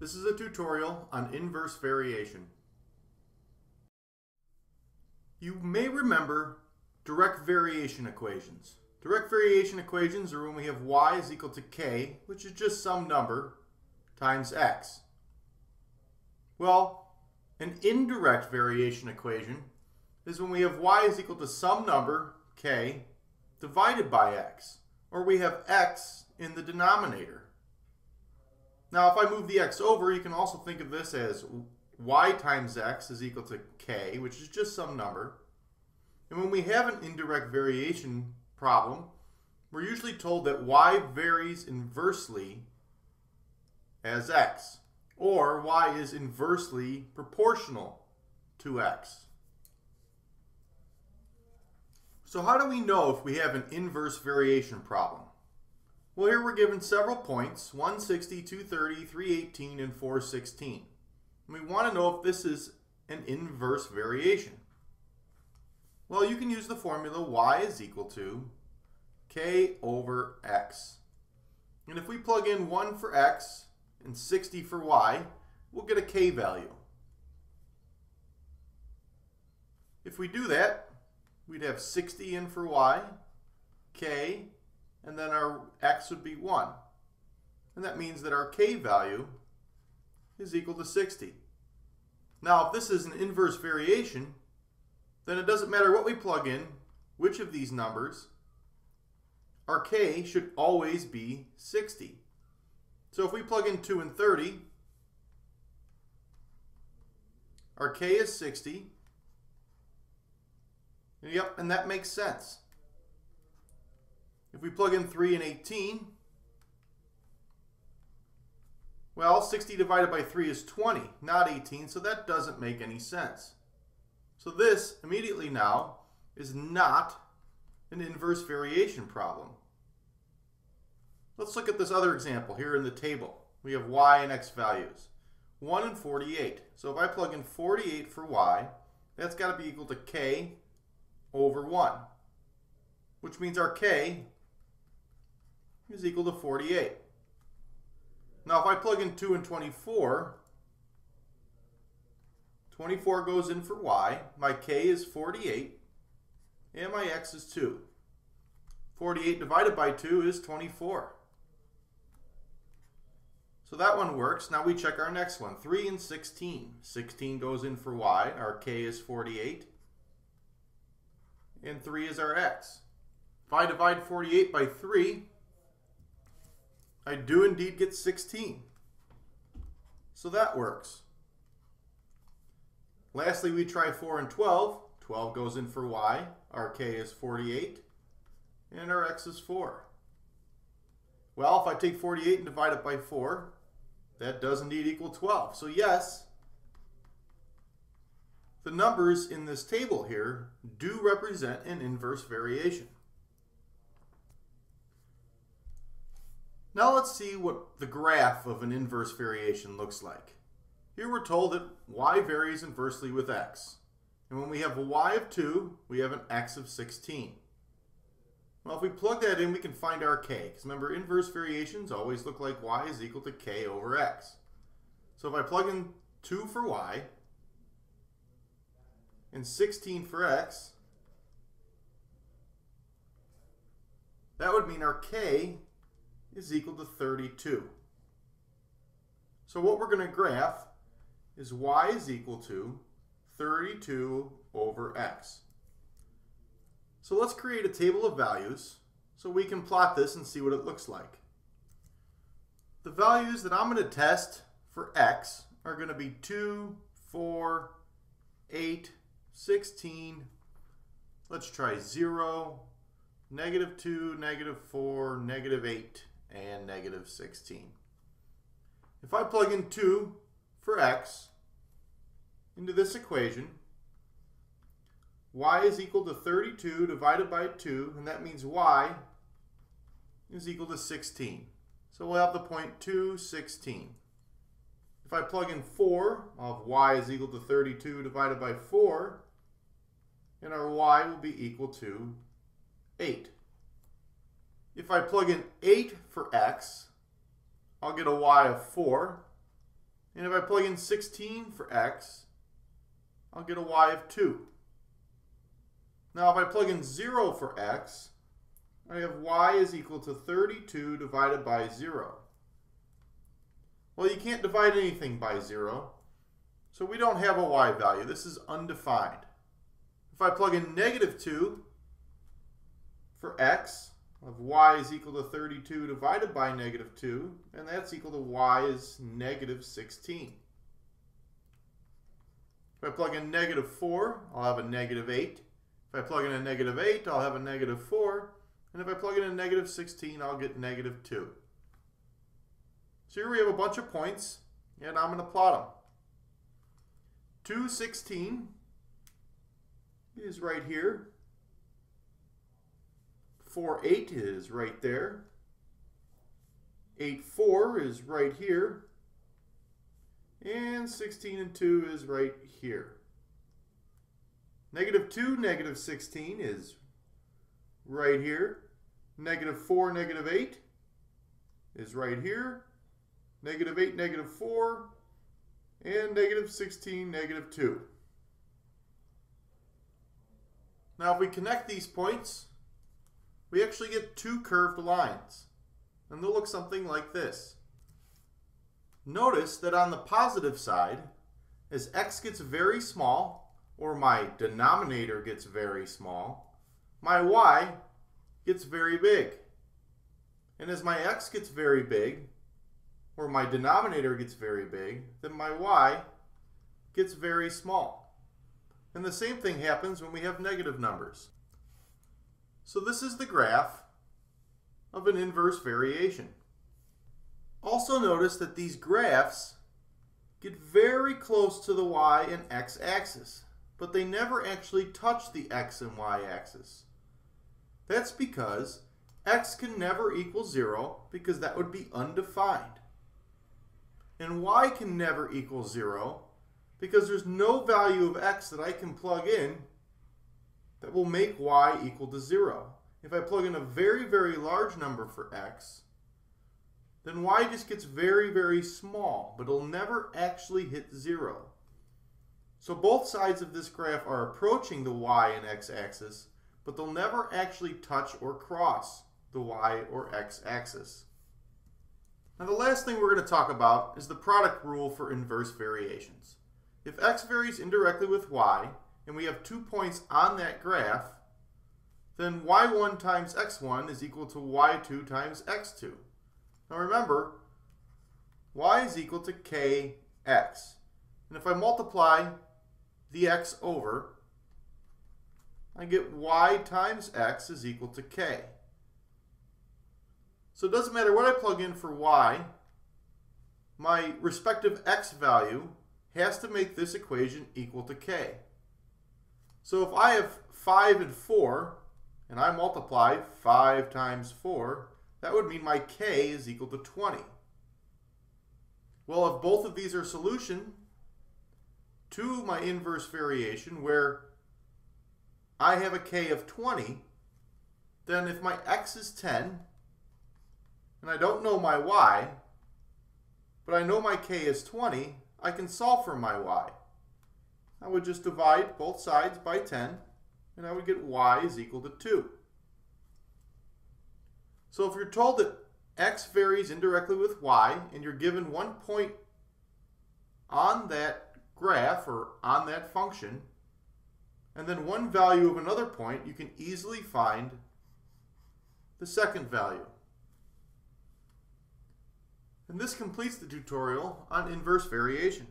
This is a tutorial on inverse variation. You may remember direct variation equations. Direct variation equations are when we have y is equal to k, which is just some number, times x. Well, an indirect variation equation is when we have y is equal to some number, k, divided by x, or we have x in the denominator. Now, if I move the x over, you can also think of this as y times x is equal to k, which is just some number. And when we have an indirect variation problem, we're usually told that y varies inversely as x, or y is inversely proportional to x. So how do we know if we have an inverse variation problem? Well, here we're given several points, 160, 230, 318, and 416. And we want to know if this is an inverse variation. Well, you can use the formula y is equal to k over x. And if we plug in 1 for x and 60 for y, we'll get a k value. If we do that, we'd have 60 in for y, k, and then our x would be 1. And that means that our k value is equal to 60. Now, if this is an inverse variation, then it doesn't matter what we plug in, which of these numbers, our k should always be 60. So if we plug in 2 and 30, our k is 60. Yep, and that makes sense. If we plug in 3 and 18, well, 60 divided by 3 is 20, not 18, so that doesn't make any sense. So this, immediately now, is not an inverse variation problem. Let's look at this other example here in the table. We have y and x values. 1 and 48. So if I plug in 48 for y, that's got to be equal to k over 1, which means our k is equal to 48. Now if I plug in 2 and 24, 24 goes in for y, my k is 48, and my x is 2. 48 divided by 2 is 24. So that one works. Now we check our next one. 3 and 16. 16 goes in for y. Our k is 48. And 3 is our x. If I divide 48 by 3, I do indeed get 16. So that works. Lastly, we try 4 and 12. 12 goes in for y. Our k is 48. And our x is 4. Well, if I take 48 and divide it by 4, that does indeed equal 12. So yes, the numbers in this table here do represent an inverse variation. Now let's see what the graph of an inverse variation looks like. Here we're told that y varies inversely with x. And when we have a y of 2, we have an x of 16. Well, if we plug that in, we can find our k. Because remember, inverse variations always look like y is equal to k over x. So if I plug in 2 for y and 16 for x, that would mean our k is equal to 32. So what we're going to graph is y is equal to 32 over x. So let's create a table of values so we can plot this and see what it looks like. The values that I'm going to test for x are going to be 2, 4, 8, 16, let's try 0, negative 2, negative 4, negative 8 and negative 16. If I plug in 2 for x into this equation, y is equal to 32 divided by 2, and that means y is equal to 16. So we'll have the point 2, 16. If I plug in 4, I'll have y is equal to 32 divided by 4, and our y will be equal to 8. If I plug in 8 for x, I'll get a y of 4. And if I plug in 16 for x, I'll get a y of 2. Now if I plug in 0 for x, I have y is equal to 32 divided by 0. Well, you can't divide anything by 0, so we don't have a y value. This is undefined. If I plug in negative 2 for x, of y is equal to 32 divided by negative 2, and that's equal to y is negative 16. If I plug in negative 4, I'll have a negative 8. If I plug in a negative 8, I'll have a negative 4. And if I plug in a negative 16, I'll get negative 2. So here we have a bunch of points, and I'm going to plot them. 2, 16 is right here. 4, 8 is right there. 8, 4 is right here. And 16 and 2 is right here. Negative 2, negative 16 is right here. Negative 4, negative 8 is right here. Negative 8, negative 4, and negative 16, negative 2. Now if we connect these points, we actually get two curved lines. And they'll look something like this. Notice that on the positive side, as x gets very small, or my denominator gets very small, my y gets very big. And as my x gets very big, or my denominator gets very big, then my y gets very small. And the same thing happens when we have negative numbers. So this is the graph of an inverse variation. Also notice that these graphs get very close to the y and x axis, but they never actually touch the x and y axis. That's because x can never equal 0 because that would be undefined. And y can never equal 0 because there's no value of x that I can plug in that will make y equal to 0. If I plug in a very, very large number for x, then y just gets very, very small, but it'll never actually hit 0. So both sides of this graph are approaching the y and x axis, but they'll never actually touch or cross the y or x axis. Now the last thing we're going to talk about is the product rule for inverse variations. If x varies indirectly with y, and we have two points on that graph, then y1 times x1 is equal to y2 times x2. Now remember, y is equal to kx. And if I multiply the x over, I get y times x is equal to k. So it doesn't matter what I plug in for y, my respective x value has to make this equation equal to k. So if I have 5 and 4, and I multiply 5 times 4, that would mean my k is equal to 20. Well, if both of these are solution to my inverse variation where I have a k of 20, then if my x is 10, and I don't know my y, but I know my k is 20, I can solve for my y. I would just divide both sides by 10, and I would get y is equal to 2. So if you're told that x varies indirectly with y, and you're given one point on that graph or on that function, and then one value of another point, you can easily find the second value. And this completes the tutorial on inverse variation.